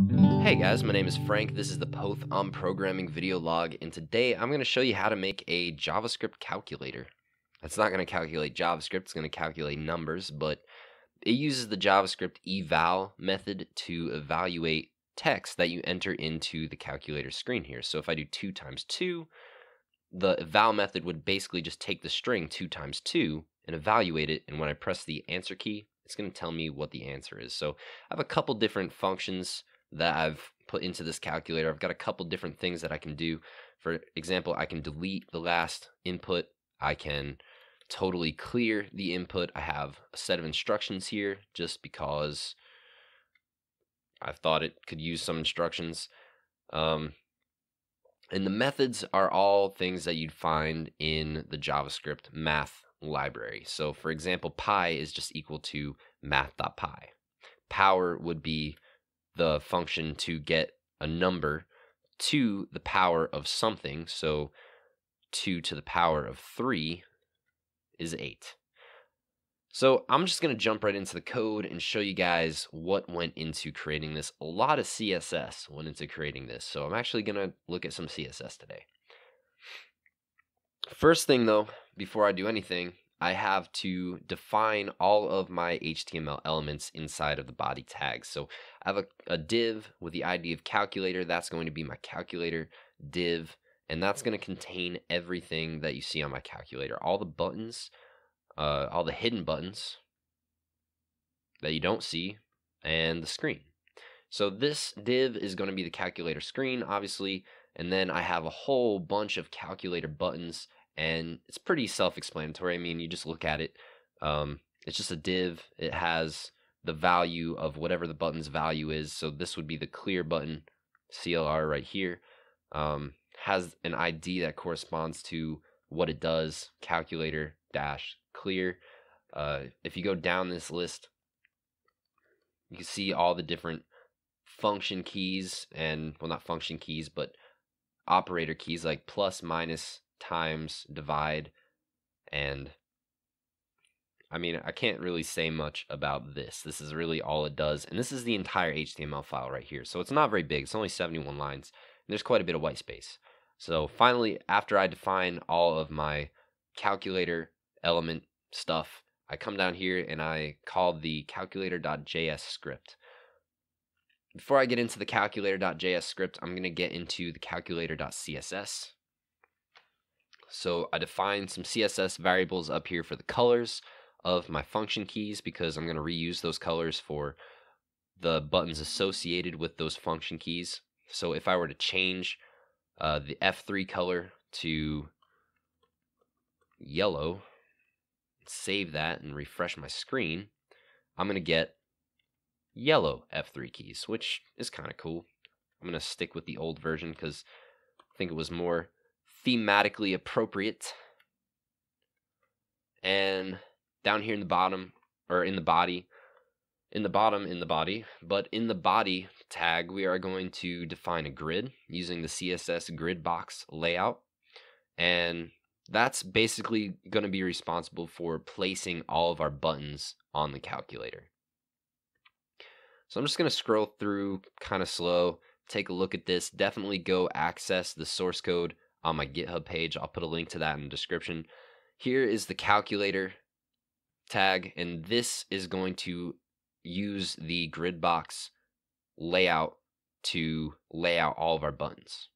Hey guys, my name is Frank. This is the Poth on Programming video log, and today I'm going to show you how to make a JavaScript calculator. It's not going to calculate JavaScript, it's going to calculate numbers, but it uses the JavaScript eval method to evaluate text that you enter into the calculator screen here. So if I do 2 times 2, the eval method would basically just take the string 2 times 2 and evaluate it, and when I press the answer key, it's going to tell me what the answer is. So I have a couple different functions that I've put into this calculator. I've got a couple different things that I can do. For example, I can delete the last input. I can totally clear the input. I have a set of instructions here just because I thought it could use some instructions. Um, and the methods are all things that you'd find in the JavaScript math library. So for example, pi is just equal to Math.PI. Power would be the function to get a number to the power of something. So 2 to the power of 3 is 8. So I'm just going to jump right into the code and show you guys what went into creating this. A lot of CSS went into creating this. So I'm actually going to look at some CSS today. First thing though, before I do anything, I have to define all of my HTML elements inside of the body tags. So I have a, a, div with the ID of calculator. That's going to be my calculator div, and that's going to contain everything that you see on my calculator. All the buttons, uh, all the hidden buttons that you don't see, and the screen. So this div is going to be the calculator screen, obviously, and then I have a whole bunch of calculator buttons and it's pretty self-explanatory. I mean, you just look at it. Um, it's just a div. It has the value of whatever the button's value is. So this would be the clear button, CLR right here. Um, has an ID that corresponds to what it does, calculator dash clear. Uh, if you go down this list, you can see all the different function keys and, well, not function keys, but operator keys like plus, minus, times, divide, and I mean, I can't really say much about this. This is really all it does. And this is the entire HTML file right here. So it's not very big. It's only 71 lines. And there's quite a bit of white space. So finally, after I define all of my calculator element stuff, I come down here and I call the calculator.js script. Before I get into the calculator.js script, I'm going to get into the calculator.css. So I define some CSS variables up here for the colors of my function keys because I'm going to reuse those colors for the buttons associated with those function keys. So if I were to change uh, the F3 color to yellow, save that and refresh my screen, I'm going to get yellow F3 keys, which is kind of cool. I'm going to stick with the old version because I think it was more thematically appropriate. And down here in the bottom, or in the body, in the bottom in the body, but in the body tag, we are going to define a grid using the CSS grid box layout. And that's basically going to be responsible for placing all of our buttons on the calculator. So I'm just going to scroll through kind of slow, take a look at this. Definitely go access the source code on my GitHub page. I'll put a link to that in the description. Here is the calculator tag, and this is going to use the grid box layout to lay out all of our buttons.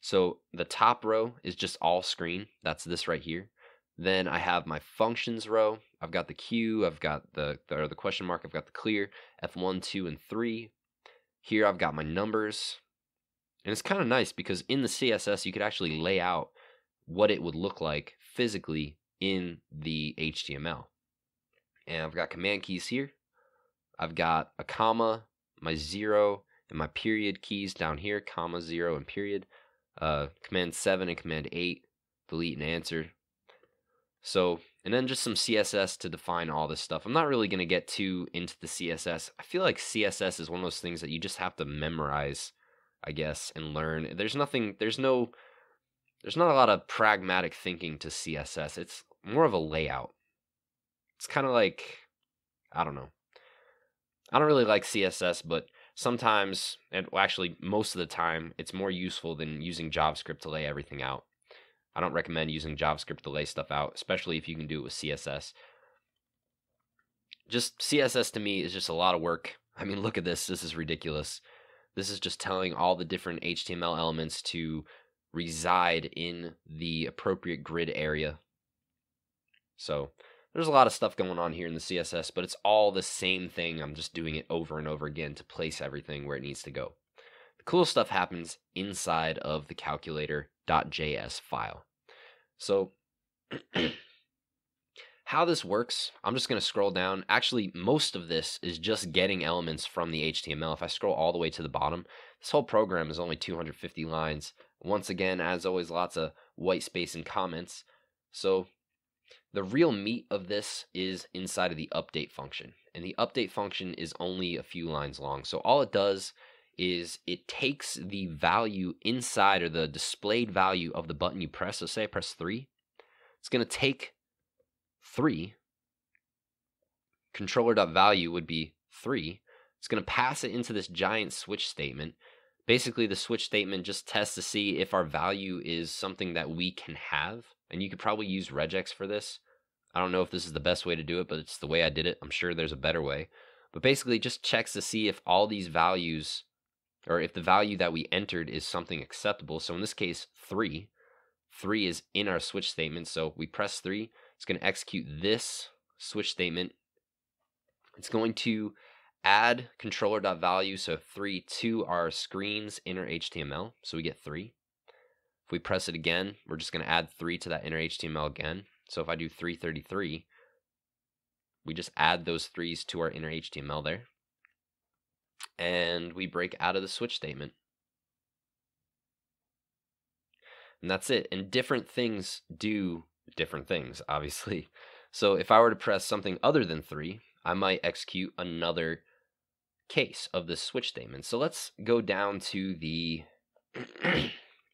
So the top row is just all screen. That's this right here. Then I have my functions row. I've got the Q, I've got the, the, or the question mark, I've got the clear, F1, 2, and 3. Here I've got my numbers, and it's kind of nice because in the CSS, you could actually lay out what it would look like physically in the HTML. And I've got command keys here. I've got a comma, my zero, and my period keys down here, comma, zero, and period. Uh, command 7 and command 8, delete and answer. So, and then just some CSS to define all this stuff. I'm not really going to get too into the CSS. I feel like CSS is one of those things that you just have to memorize I guess, and learn. There's nothing, there's no, there's not a lot of pragmatic thinking to CSS. It's more of a layout. It's kind of like, I don't know. I don't really like CSS, but sometimes, and actually most of the time, it's more useful than using JavaScript to lay everything out. I don't recommend using JavaScript to lay stuff out, especially if you can do it with CSS. Just CSS to me is just a lot of work. I mean, look at this. This is ridiculous. This is just telling all the different HTML elements to reside in the appropriate grid area. So there's a lot of stuff going on here in the CSS, but it's all the same thing. I'm just doing it over and over again to place everything where it needs to go. The cool stuff happens inside of the calculator.js file. So how this works, I'm just going to scroll down. Actually, most of this is just getting elements from the HTML. If I scroll all the way to the bottom, this whole program is only 250 lines. Once again, as always, lots of white space and comments. So the real meat of this is inside of the update function. And the update function is only a few lines long. So all it does is it takes the value inside or the displayed value of the button you press. So say I press 3. It's going to take 3. Controller.value would be 3. It's going to pass it into this giant switch statement. Basically, the switch statement just tests to see if our value is something that we can have. And you could probably use regex for this. I don't know if this is the best way to do it, but it's the way I did it. I'm sure there's a better way. But basically, just checks to see if all these values or if the value that we entered is something acceptable. So in this case, 3. 3 is in our switch statement. So we press 3. It's going to execute this switch statement. It's going to add controller.value, so 3 to our screen's inner HTML. So we get 3. If we press it again, we're just going to add 3 to that inner HTML again. So if I do 333, we just add those 3s to our inner HTML there and we break out of the switch statement. And that's it. And different things do different things, obviously. So if I were to press something other than 3, I might execute another case of this switch statement. So let's go down to the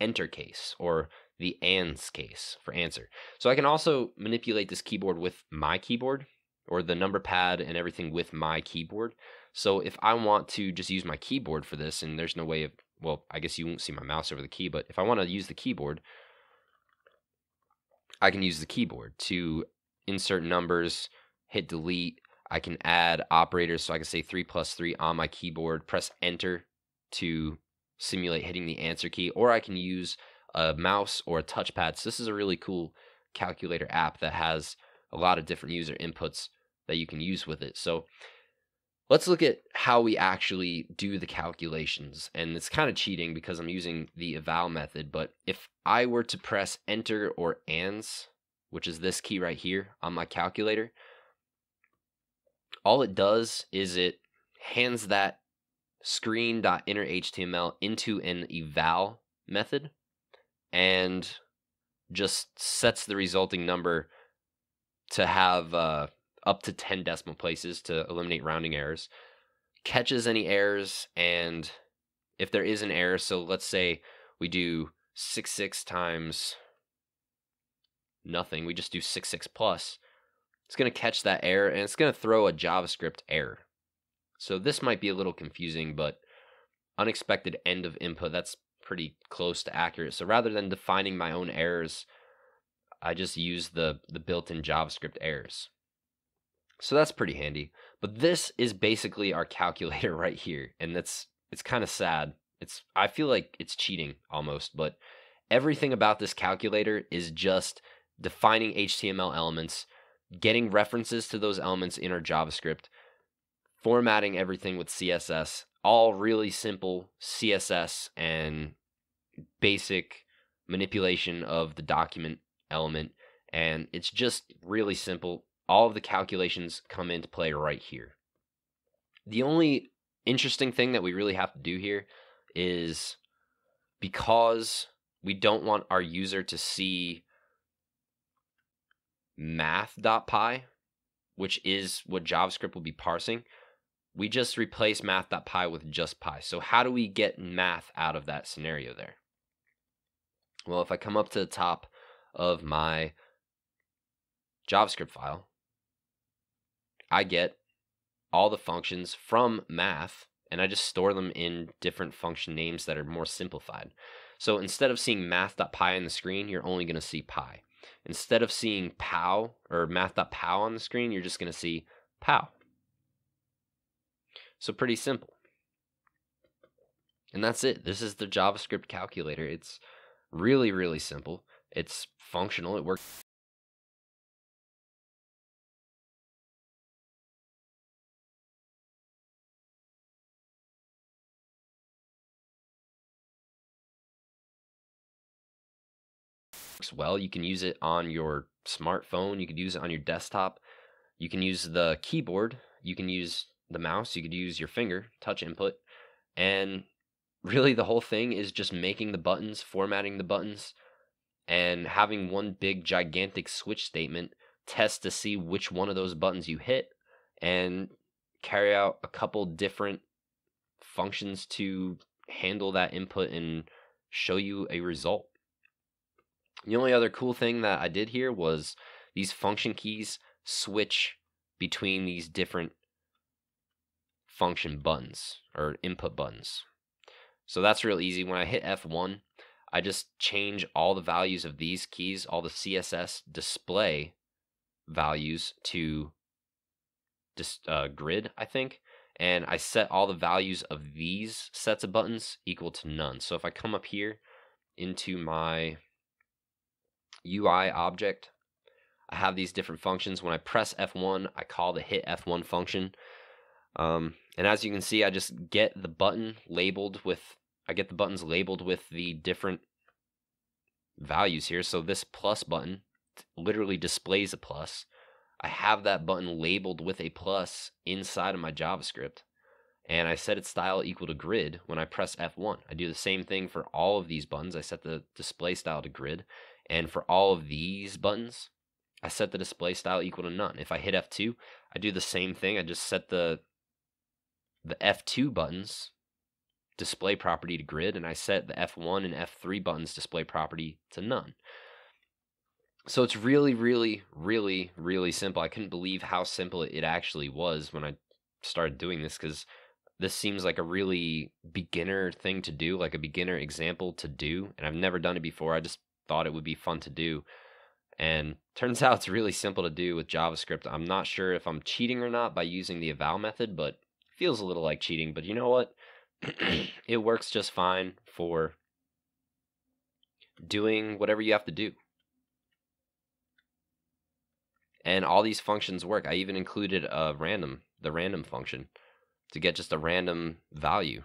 enter case or the ANS case for answer. So I can also manipulate this keyboard with my keyboard or the number pad and everything with my keyboard. So if I want to just use my keyboard for this, and there's no way of, well, I guess you won't see my mouse over the key, but if I want to use the keyboard, I can use the keyboard to insert numbers, hit delete. I can add operators, so I can say 3 plus 3 on my keyboard, press enter to simulate hitting the answer key, or I can use a mouse or a touchpad. So this is a really cool calculator app that has a lot of different user inputs that you can use with it. So Let's look at how we actually do the calculations. And it's kind of cheating because I'm using the eval method, but if I were to press enter or ANS, which is this key right here on my calculator, all it does is it hands that screen.innerHTML into an eval method and just sets the resulting number to have uh, up to 10 decimal places to eliminate rounding errors, catches any errors, and if there is an error, so let's say we do 6 6 times nothing, we just do 6 6 plus, it's going to catch that error and it's going to throw a JavaScript error. So this might be a little confusing, but unexpected end of input, that's pretty close to accurate. So rather than defining my own errors, I just use the, the built-in JavaScript errors. So that's pretty handy. But this is basically our calculator right here. And that's it's kind of sad. It's I feel like it's cheating almost, but everything about this calculator is just defining HTML elements, getting references to those elements in our JavaScript, formatting everything with CSS, all really simple CSS and basic manipulation of the document element. And it's just really simple all of the calculations come into play right here. The only interesting thing that we really have to do here is because we don't want our user to see Math.PI, which is what JavaScript will be parsing, we just replace Math.PI with just pi. So how do we get math out of that scenario there? Well, if I come up to the top of my JavaScript file, I get all the functions from math and I just store them in different function names that are more simplified. So instead of seeing Math.PI on the screen, you're only going to see pi. Instead of seeing pow or math.pow on the screen, you're just going to see pow. So pretty simple. And that's it. This is the JavaScript calculator. It's really, really simple. It's functional. It works. well. You can use it on your smartphone, you could use it on your desktop, you can use the keyboard, you can use the mouse, you could use your finger, touch input, and really the whole thing is just making the buttons, formatting the buttons, and having one big gigantic switch statement test to see which one of those buttons you hit and carry out a couple different functions to handle that input and show you a result. The only other cool thing that I did here was these function keys switch between these different function buttons or input buttons. So that's real easy. When I hit F1, I just change all the values of these keys, all the CSS display values to just uh, grid, I think. And I set all the values of these sets of buttons equal to none. So if I come up here into my UI object. I have these different functions. When I press F1, I call the hit F1 function. Um, and as you can see, I just get the button labeled with, I get the buttons labeled with the different values here. So this plus button literally displays a plus. I have that button labeled with a plus inside of my JavaScript. And I set its style equal to grid when I press F1. I do the same thing for all of these buttons. I set the display style to grid. And for all of these buttons, I set the display style equal to none. If I hit F2, I do the same thing. I just set the the F2 buttons display property to grid, and I set the F1 and F3 buttons display property to none. So it's really, really, really, really simple. I couldn't believe how simple it actually was when I started doing this because this seems like a really beginner thing to do, like a beginner example to do. And I've never done it before. I just thought it would be fun to do. And turns out it's really simple to do with JavaScript. I'm not sure if I'm cheating or not by using the eval method, but feels a little like cheating. But you know what? it works just fine for doing whatever you have to do. And all these functions work. I even included a random, the random function, to get just a random value.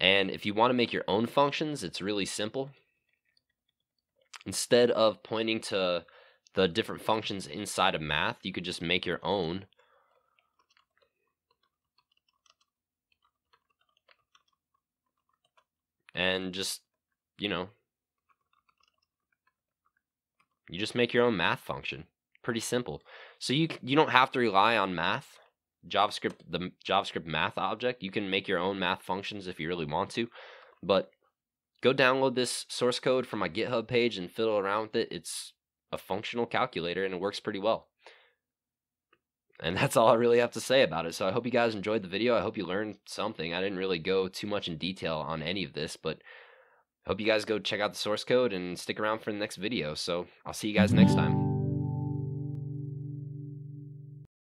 And if you want to make your own functions, it's really simple. Instead of pointing to the different functions inside of math, you could just make your own. And just, you know, you just make your own math function. Pretty simple. So you you don't have to rely on math JavaScript, the JavaScript math object. You can make your own math functions if you really want to, but go download this source code from my GitHub page and fiddle around with it. It's a functional calculator and it works pretty well. And that's all I really have to say about it. So I hope you guys enjoyed the video. I hope you learned something. I didn't really go too much in detail on any of this, but I hope you guys go check out the source code and stick around for the next video. So I'll see you guys next time.